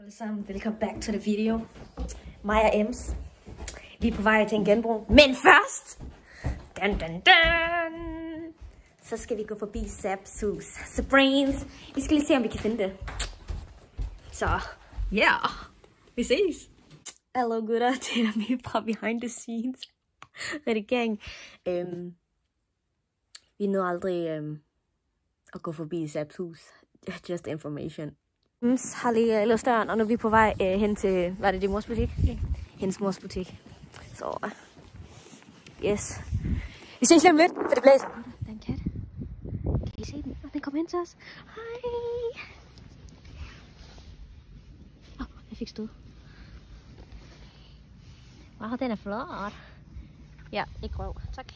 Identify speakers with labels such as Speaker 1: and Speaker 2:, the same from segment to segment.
Speaker 1: Allesammen, velkommen back to the video. Mig og Ems. Vi er på vej til en genbrug. Men først! Dun, dun, dun, så skal vi gå forbi Saps hus. Sabrines. Vi skal lige se, om vi kan finde det. Så, yeah. Vi ses. Hallo gutter, det er vi fra behind the scenes. Redigering. Øhm, vi nåede aldrig øhm, at gå forbi Saps hus. Just information. Har lige øh, låst døren, og nu er vi på vej øh, hen til, hvad er det, din mors butik? Hendes mors butik. Så, øh, yes. Vi ses lige om lidt, for det blæser. Der er en kat. Kan I se den? Den kommer hen til os. Hej. Åh, oh, jeg fik stød. Wow, den er flot. Ja, ikke røv. Tak.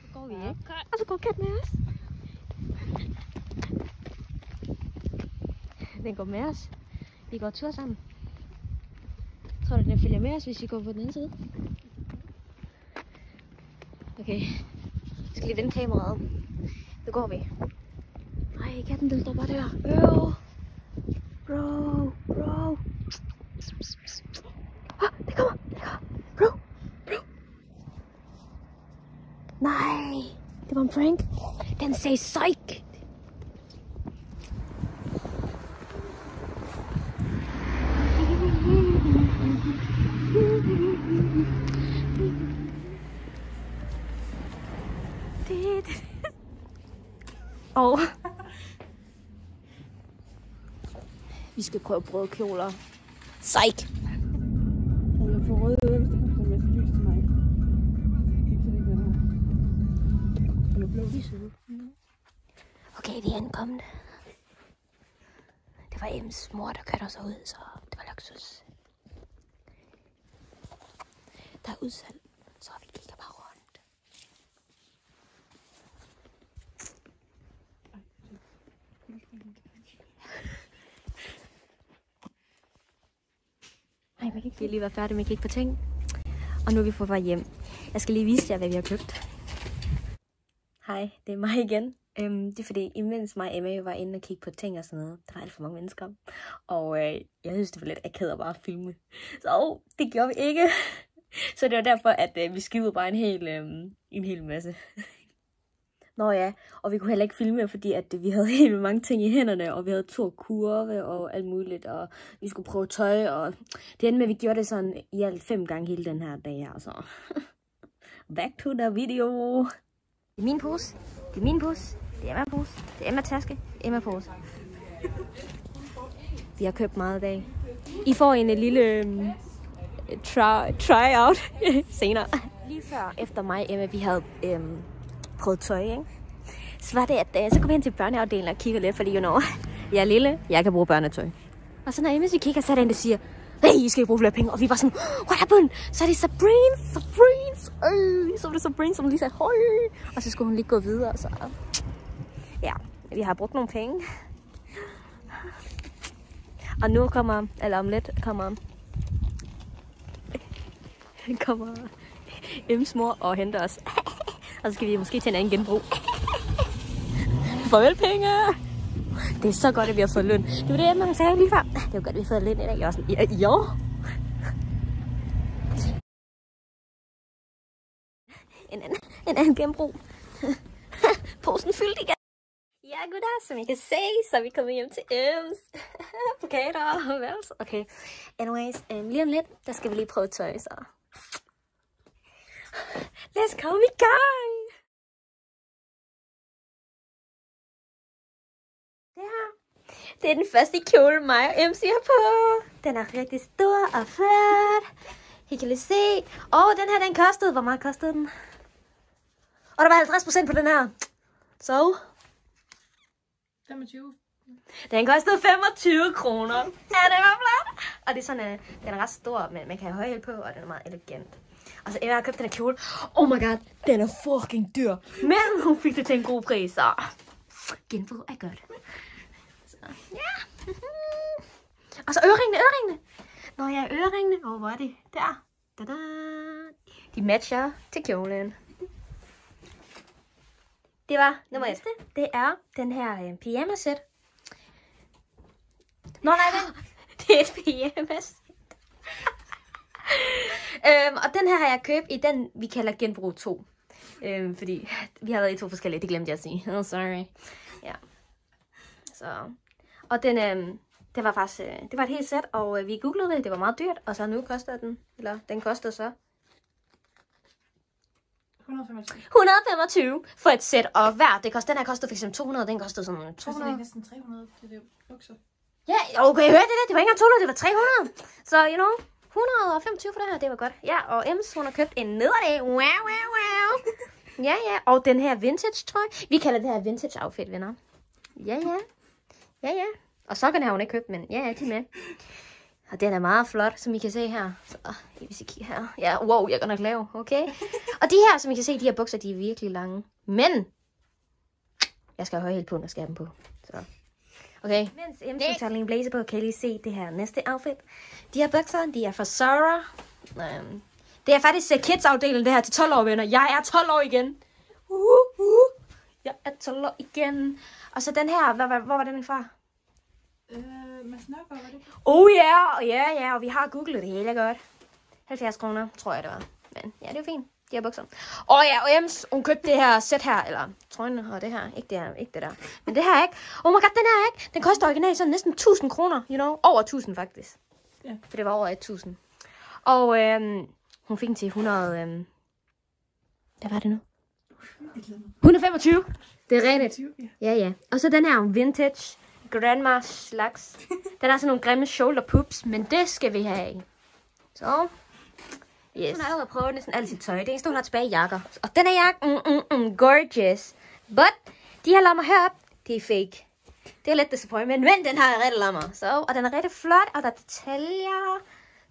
Speaker 1: Så går vi, ikke? Og så går katten med os. Den går med os. Vi går tur sammen. Tror du, den følger med os, hvis vi går på den anden side? Okay. Jeg skal lige vende kameraet Nu går vi. Ej, katten den står bare der. Øv. Bro, bro. Ah, det kommer, det kommer. Bro, bro. Nej, det var en prank. Den sagde psych. Det, det. Og vi skal prøve brødkjoler. Psych!
Speaker 2: Jeg får røde ører, hvis der kommer en masse lys til mig. Det er. Eller blå.
Speaker 1: Okay, vi er ankommet. Det var Ems mor, der kørte os ud, så det var luksus. Der er udsalg, så vi kigger bare rundt. Ej, man kan ikke vi har lige været færdige med at kigge på ting. Og nu er vi på vej hjem. Jeg skal lige vise jer, hvad vi har købt. Hej, det er mig igen. Øhm, det er fordi, imens mig og Emma jo var inde og kigge på ting og sådan noget, der var alt for mange mennesker. Og øh, jeg synes, det var lidt akavet at bare filme. Så det gjorde vi ikke. Så det var derfor, at øh, vi skivede bare en hel, øh, en hel masse. Nå ja, og vi kunne heller ikke filme, fordi at øh, vi havde helt vildt mange ting i hænderne, og vi havde to kurve og alt muligt, og vi skulle prøve tøj, og det endte med, at vi gjorde det sådan i alt fem gange hele den her dag her, så. Back to the video. Det er min pose. Det er min pose. Det er Emma pose. Det er Emma taske. Emma pose. Vi har købt meget i dag. I får en lille um, try, try out senere. Lige før, efter mig Emma, vi havde um, prøvet tøj, ikke? Så var det, at øh, så kom vi hen til børneafdelingen og kigger lidt, fordi you know, jeg er lille, jeg kan bruge børnetøj. Og så når Emma vi kigger, så er der en, der siger, hey, I skal ikke bruge flere penge. Og vi var sådan, what happened? Så er det Sabrine, Sabrine, øh, så var det Sabrine, som lige sagde, høj. Og så skulle hun lige gå videre, så ja, vi har brugt nogle penge. Og nu kommer, eller om lidt kommer, kommer Ems mor og henter os. Og så skal vi måske til en anden genbrug. Farvel penge! Det er så godt, at vi har fået løn. Det var det, man sagde lige før. Det var godt, at vi har fået løn i dag. Jeg var sådan, ja, jo. En anden, en anden genbrug. Posen fyldt igen. Ja, goddag, som I kan se, så er vi kommet hjem til Ems. Plakater og. Okay, anyways, um, lige om lidt, der skal vi lige prøve tøj, så... Let's komme i gang! Det her, det er den første kjole, mig og MC har på. Den er rigtig stor og flot. I kan lige se. Og den her, den kostede, hvor meget kostede den? Og der var 50% på den her. Så...
Speaker 2: 25.
Speaker 1: Den kostede 25 kroner. Ja, det var flot. Og det er sådan, uh, den er ret stor, men man kan have højhæld på, og den er meget elegant. Og så Emma har købt den her kjole. Oh my god, den er fucking dyr. Men hun fik det til en god pris, så genbrug er godt. Så, ja. og så øreringene, øreringene. Nå ja, øreringene. Åh, oh, hvor er de? Der. Da -da. De matcher til kjolen. Det var nummer et. Det er den her øh, pyjamasæt. Nå nej, men det er et PMS. Øhm, og den her har jeg købt i den, vi kalder genbrug 2. Øhm, fordi vi har været i to forskellige, det glemte jeg at sige. Oh, sorry. Ja. Så. Og den, øhm, det var faktisk, øh, det var et helt sæt, og øh, vi googlede det, det var meget dyrt, og så nu koster den, eller den koster så
Speaker 2: 125.
Speaker 1: 125 for et sæt, og hver, det koster, den her kostede eksempel 200, den kostede sådan
Speaker 2: Koster det
Speaker 1: 200.
Speaker 2: ikke næsten 300 til det bukser?
Speaker 1: Ja, okay, hørte det? Det var ikke engang 200, det var 300. Så, you know, 125 for det her, det var godt. Ja, og Ems, hun har købt en nederdel. Wow, wow, wow. Ja, ja, og den her vintage trøje. Vi kalder det her vintage outfit, venner. Ja, ja. Ja, ja. Og sokkerne har hun ikke købt, men ja, ja, de er med. Og den er meget flot, som I kan se her. Så, hvis I kigger her. Ja, wow, jeg er godt nok lav, okay? Og de her, som I kan se, de her bukser, de er virkelig lange. Men, jeg skal have helt på, når jeg skal have dem på. Så. Okay. Mens en blazer på, kan I lige se det her næste outfit. De her bukser, de er fra Zara. Um, det er faktisk uh, kids-afdelingen, det her til 12 år, venner. Jeg er 12 år igen. Uh, uh. Jeg er 12 år igen. Og så den her, hvor, hvor, hvor var den fra?
Speaker 2: Øh, Mads Nørgaard, var det?
Speaker 1: Oh ja, yeah, ja, ja, og vi har googlet det hele godt. 70 kroner, tror jeg det var. Men ja, det er fint. De her bukser. Og ja, og Ems, hun købte det her sæt her, eller trøjen og det her. Ikke det her, ikke det der. Men det her ikke. Oh my god, den her ikke. Den koster originalt sådan næsten 1000 kroner, you know. Over 1000 faktisk.
Speaker 2: Ja.
Speaker 1: For det var over 1000. Og øhm, hun fik den til 100... Øhm, hvad var det nu?
Speaker 2: Et eller andet.
Speaker 1: 125. Det er rigtigt.
Speaker 2: 20, ja.
Speaker 1: Ja, ja. Og så den her vintage grandma slags. Den har sådan nogle grimme shoulder poops, men det skal vi have. Så. Yes. Hun har allerede prøvet næsten alt sit tøj. Det eneste, hun har tilbage i jakker. Og den her jakke, mm, mm, mm, gorgeous. But, de her lommer heroppe, de er fake. Det er lidt disappointment, men den har rigtig lommer. Så, og den er rigtig flot, og der er detaljer.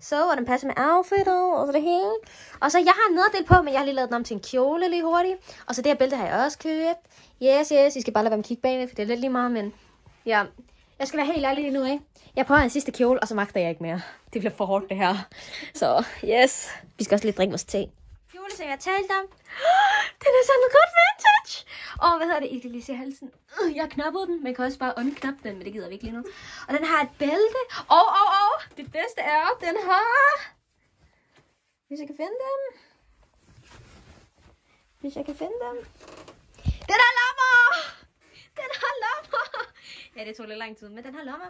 Speaker 1: Så, og den passer med outfitet og så det hele. Og så, jeg har en nederdel på, men jeg har lige lavet den om til en kjole lige hurtigt. Og så det her bælte har jeg også købt. Yes, yes, I skal bare lade være med at kigge bagved, for det er lidt lige meget, men ja. Jeg skal være helt ærlig lige nu, ikke? Jeg prøver en sidste kjole, og så magter jeg ikke mere. Det bliver for hårdt, det her. Så, yes. Vi skal også lige drikke vores te. Kjole, som jeg talte om. Den er sådan godt vintage. Og hvad hedder det? I kan lige se halsen. Øh, jeg knappede den, den. Man kan også bare unknappe den, men det gider vi ikke lige nu. Og den har et bælte. Og, og, og. Det bedste er, den har... Hvis jeg kan finde dem. Hvis jeg kan finde dem. Den har lommer! Den har lommer! Ja, det tog lidt lang tid, men den har lommer.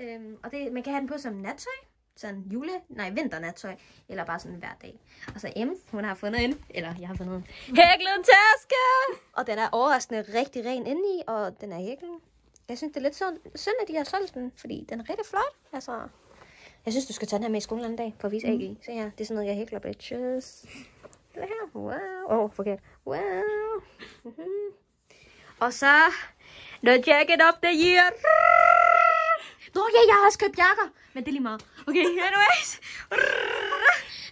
Speaker 1: Øhm, og det, man kan have den på som nattøj. Sådan jule, nej, vinternattøj. Eller bare sådan hver dag. Og så M, hun har fundet en, eller jeg har fundet en hæklet taske! Og den er overraskende rigtig ren indeni, og den er hæklet. Jeg synes, det er lidt synd, synd, at de har solgt den, fordi den er rigtig flot. Altså, jeg synes, du skal tage den her med i skolen en dag, for at vise AG. Se her, det er sådan noget, jeg hækler, bitches. Det her, wow. Åh, oh, forkert. Wow. Mhm. Og så, the jacket of the year. Nå ja, jeg har også købt jakker, men det er lige meget. Okay, anyways.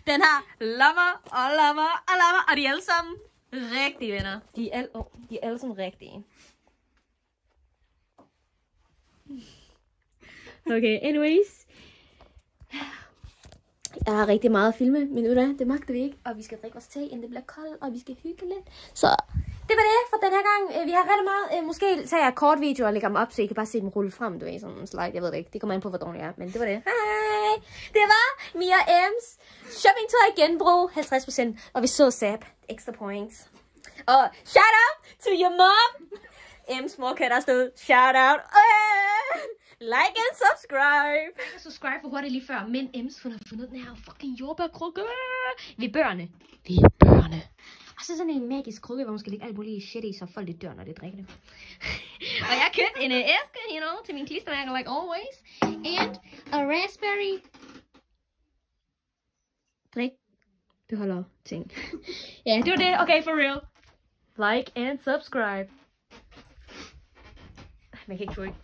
Speaker 1: Den har lommer og lommer og lommer, og de er alle sammen rigtige venner. De er, alle, oh, de er alle sammen rigtige. Okay, anyways. Jeg har rigtig meget at filme, men ved du det magter vi ikke. Og vi skal drikke vores te, inden det bliver koldt, og vi skal hygge lidt. Så det var det for den her gang. Øh, vi har rigtig meget. Øh, måske tager jeg kort video og lægger dem op, så I kan bare se dem rulle frem. Du ved, sådan en slide. Jeg ved det ikke. Det kommer an på, hvor dårlig jeg er. Men det var det. Hej! Det var Mia M's shoppingtur i genbrug. 50%. Og vi så sap. Extra points. Og shout out to your mom. M's mor kan der stå. Shout out. Øh, Like and subscribe. Like subscribe for hurtigt lige før. Men Ems, hun har fundet den her fucking jordbærkrukke. Ved børnene. Ved børnene. Og så sådan en magisk krukke, hvor man skal lægge alt muligt shit i, så folk det dør, når det drikker det. og jeg købte en uh, æske, you know, til min klistermærker, like always. And a raspberry drik beholder ting. ja, det var det. Okay, for real. Like and subscribe. Man kan ikke.